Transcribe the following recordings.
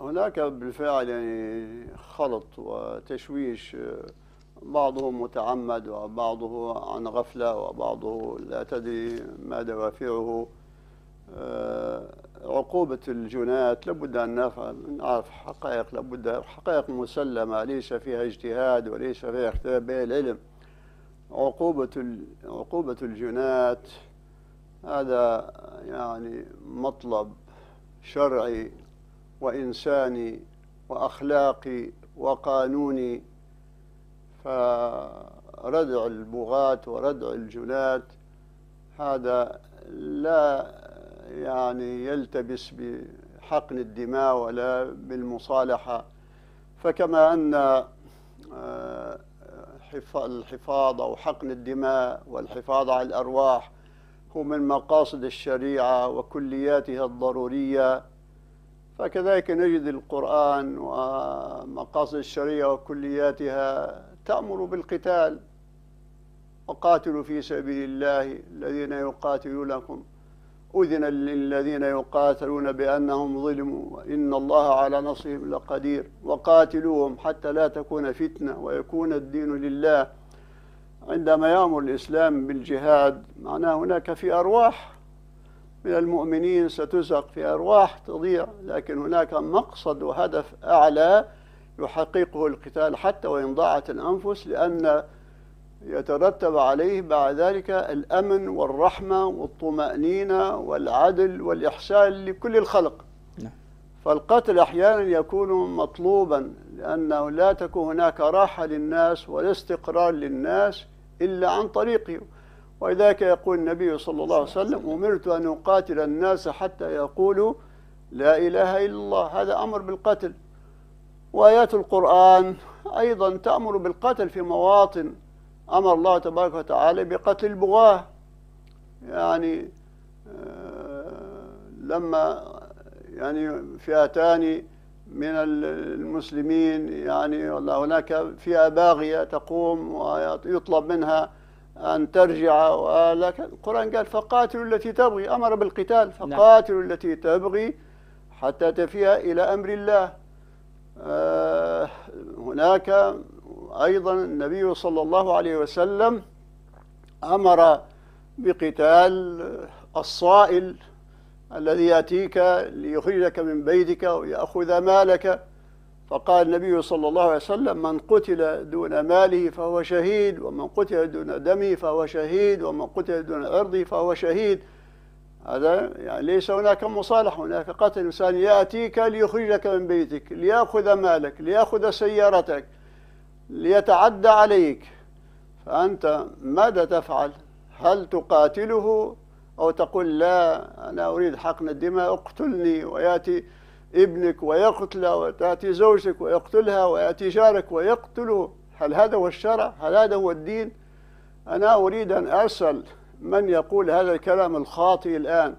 هناك بالفعل يعني خلط وتشويش بعضهم متعمد وبعضه عن غفلة وبعضه لا تدري ما دوافعه. آه، عقوبة الجنات لابد أن نعرف حقائق لابد حقائق مسلمة ليس فيها اجتهاد وليس فيها اختلاف بين العلم. عقوبة عقوبة الجنات هذا يعني مطلب شرعي وإنساني وأخلاقي وقانوني فردع البغاة وردع الجنات هذا لا يعني يلتبس بحقن الدماء ولا بالمصالحة. فكما أن آه، الحفاظ أو حقن الدماء والحفاظ على الأرواح هو من مقاصد الشريعة وكلياتها الضرورية. فكذلك نجد القرآن ومقاصد الشريعة وكلياتها تأمر بالقتال وقاتلوا في سبيل الله الذين يقاتلونكم. أذن للذين يقاتلون بأنهم ظلموا وإن الله على نصرهم لقدير. وقاتلوهم حتى لا تكون فتنة ويكون الدين لله. عندما يأمر الإسلام بالجهاد معناه هناك في أرواح من المؤمنين ستزق في أرواح تضيع لكن هناك مقصد وهدف أعلى يحققه القتال حتى وإن ضاعت الأنفس لأن يترتب عليه بعد ذلك الأمن والرحمة والطمأنينة والعدل والإحسان لكل الخلق نعم. فالقتل أحيانا يكون مطلوبا لأنه لا تكون هناك راحة للناس ولا استقرار للناس إلا عن طريقه ولذلك يقول النبي صلى الله عليه وسلم أمرت أن أقاتل الناس حتى يقولوا لا إله إلا الله. هذا أمر بالقتل. وآيات القرآن أيضا تأمر بالقتل في مواطن. أمر الله تبارك وتعالى بقتل البغاة. يعني آه، لما يعني فئتان من المسلمين يعني هناك فئة باغية تقوم ويطلب منها أن ترجع ولكن القرآن قال فقاتلوا التي تبغي أمر بالقتال نعم. فقاتلوا التي تبغي حتى تفيها إلى أمر الله آه، هناك أيضا النبي صلى الله عليه وسلم أمر بقتال الصائل الذي يأتيك ليخرجك من بيتك ويأخذ مالك فقال النبي صلى الله عليه وسلم من قتل دون ماله فهو شهيد ومن قتل دون دمه فهو شهيد ومن قتل دون عرضه فهو شهيد. هذا يعني ليس هناك مصالحة هناك قتل. إنسان يأتيك ليخرجك من بيتك ليأخذ مالك ليأخذ سيارتك ليتعدى عليك. فأنت ماذا تفعل؟ هل تقاتله أو تقول لا أنا أريد حقن الدماء اقتلني. ويأتي ابنك ويقتله وتأتي زوجك ويقتلها ويأتي جارك ويقتله. هل هذا هو الشرع؟ هل هذا هو الدين؟ أنا أريد أن أسأل من يقول هذا الكلام الخاطئ الآن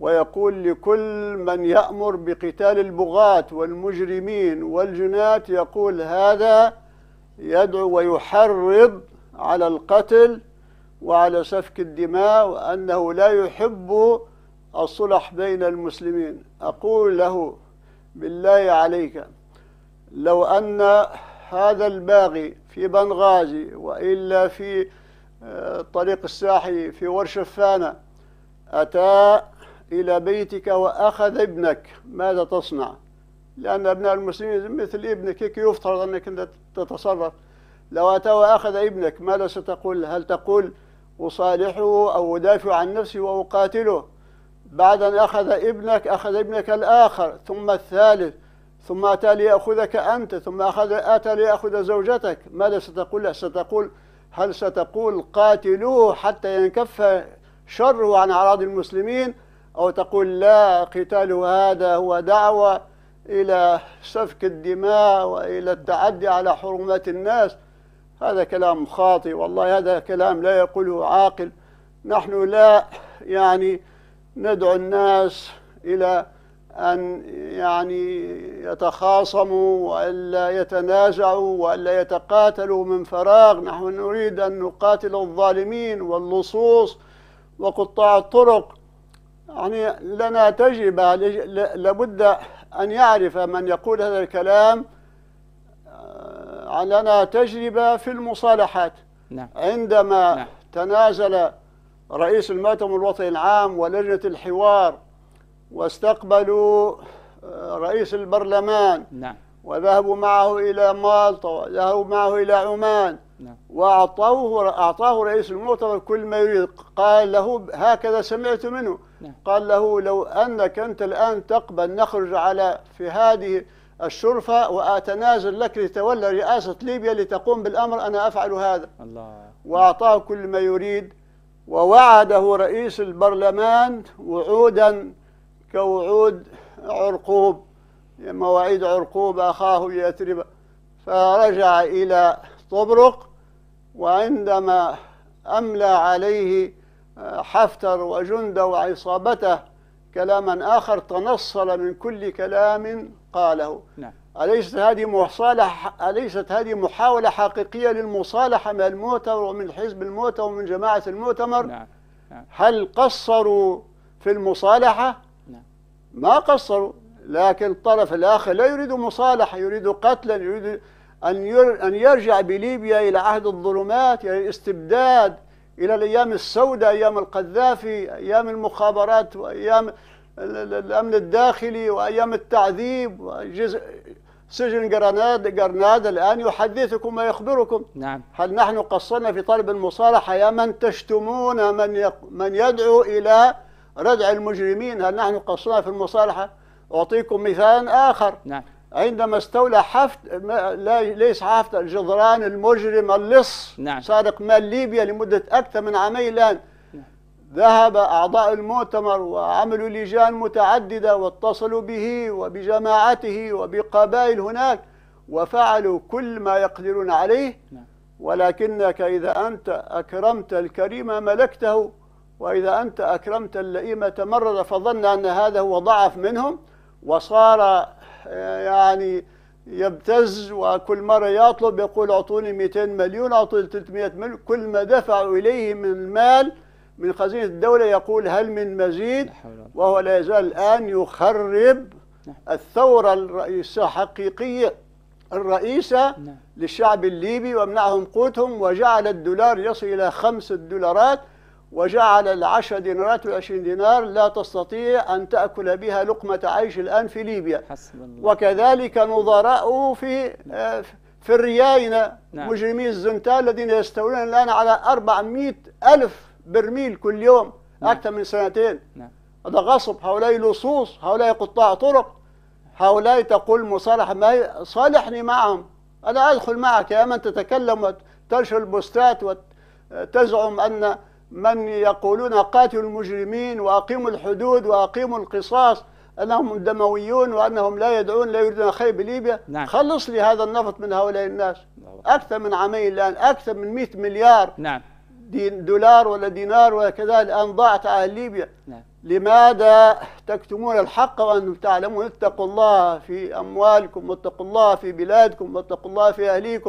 ويقول لكل من يأمر بقتال البغاة والمجرمين والجنات يقول هذا يدعو ويحرض على القتل وعلى سفك الدماء وأنه لا يحب الصلح بين المسلمين. أقول له بالله عليك لو أن هذا الباغي في بنغازي وإلا في آه، طريق الساحي في ورشفانة أتى إلى بيتك وأخذ ابنك ماذا تصنع؟ لأن أبناء المسلمين مثل ابنك كيف يفترض أنك أنت تتصرف؟ لو أتى وأخذ ابنك ماذا ستقول؟ هل تقول أصالحه أو أدافع عن نفسي وأقاتله؟ بعد أن أخذ ابنك أخذ ابنك الآخر ثم الثالث ثم أتى ليأخذك أنت ثم أخذ أتى ليأخذ زوجتك. ماذا ستقول؟ ستقول هل ستقول قاتلوه حتى ينكف شره عن أعراض المسلمين؟ أو تقول لا قتاله هذا هو دعوة إلى سفك الدماء وإلى التعدي على حرمات الناس. هذا كلام خاطئ والله هذا كلام لا يقوله عاقل. نحن لا يعني ندعو الناس إلى أن يعني يتخاصموا وألا يتنازعوا وألا يتقاتلوا من فراغ. نحن نريد أن نقاتل الظالمين واللصوص وقطاع الطرق. يعني لنا تجربة لابد أن يعرف من يقول هذا الكلام آه، لنا تجربة في المصالحات. نعم. عندما نعم. تنازل رئيس المؤتمر الوطني العام ولجنة الحوار واستقبلوا آه، رئيس البرلمان. نعم. وذهبوا معه إلى مالطا وذهبوا معه إلى عمان. نعم. وأعطوه أعطاه رئيس المؤتمر كل ما يريد. قال له هكذا سمعت منه. نعم. قال له لو أنك أنت الآن تقبل نخرج على في هذه الشرفة وأتنازل لك لتولى رئاسة ليبيا لتقوم بالأمر أنا أفعل هذا. الله. وأعطاه كل ما يريد. ووعده رئيس البرلمان وعودا كوعود عرقوب مواعيد عرقوب أخاه يثرب فرجع إلى طبرق وعندما أملى عليه حفتر وجنده وعصابته كلاما آخر تنصل من كل كلام قاله. نعم. أليست هذه مصالحة أليست هذه محاولة حقيقية للمصالحة من المؤتمر ومن حزب المؤتمر ومن جماعة المؤتمر؟ نعم نعم. هل قصروا في المصالحة؟ نعم. ما قصروا لكن الطرف الآخر لا يريد مصالحة يريد قتلا يريد أن ير- أن يرجع بليبيا إلى عهد الظلمات إلى الاستبداد إلى الأيام السوداء أيام القذافي أيام المخابرات وأيام ال- ال- الأمن الداخلي وأيام التعذيب وجزء سجن جرناد جرناد الآن يحدثكم ويخبركم. نعم. هل نحن قصرنا في طلب المصالحة يا من تشتمون من يق... من يدعو إلى ردع المجرمين؟ هل نحن قصرنا في المصالحة؟ أعطيكم مثال آخر. نعم. عندما استولى حفت لا ليس حفت الجدران المجرم اللص نعم. سارق مال ليبيا لمدة أكثر من عامين الآن ذهب أعضاء المؤتمر وعملوا لجان متعددة واتصلوا به وبجماعته وبقبائل هناك وفعلوا كل ما يقدرون عليه نعم. ولكنك إذا أنت أكرمت الكريم ملكته وإذا أنت أكرمت اللئيم تمرد فظن أن هذا هو ضعف منهم وصار آه، يعني يبتز وكل مرة يطلب يقول أعطوني 200 مليون أعطوني 300 مليون كل ما دفعوا إليه من مال من خزينة الدولة يقول هل من مزيد. وهو لا يزال الآن يخرب نعم. الثورة الرئيسة حقيقية الرئيسة نعم للشعب الليبي ومنعهم قوتهم وجعل الدولار يصل إلى خمس دولارات وجعل العشر دينارات والعشرين دينار لا تستطيع أن تأكل بها لقمة عيش الآن في ليبيا حسب الله وكذلك نظراء في آه، في الرياينة نعم. مجرمي الزنتال الذين يستولون الآن على 400 ألف برميل كل يوم نعم. أكثر من سنتين. نعم. هذا غصب. هؤلاء لصوص هؤلاء قطاع طرق. هؤلاء تقول مصالحة ما صالحني معهم. أنا أدخل معك يا من تتكلم وتنشر البوستات وتزعم أن من يقولون قاتلوا المجرمين وأقيموا الحدود وأقيموا القصاص أنهم دمويون وأنهم لا يدعون لا يريدون خير بليبيا. نعم. خلص لي هذا النفط من هؤلاء الناس. أكبر. أكثر من عامين الآن أكثر من 100 مليار. نعم. دين دولار ولا دينار ولا كذا الآن ضاعت على ليبيا. نعم. لماذا تكتمون الحق وأنتم تعلمون؟ اتقوا الله في أموالكم واتقوا الله في بلادكم واتقوا الله في أهليكم.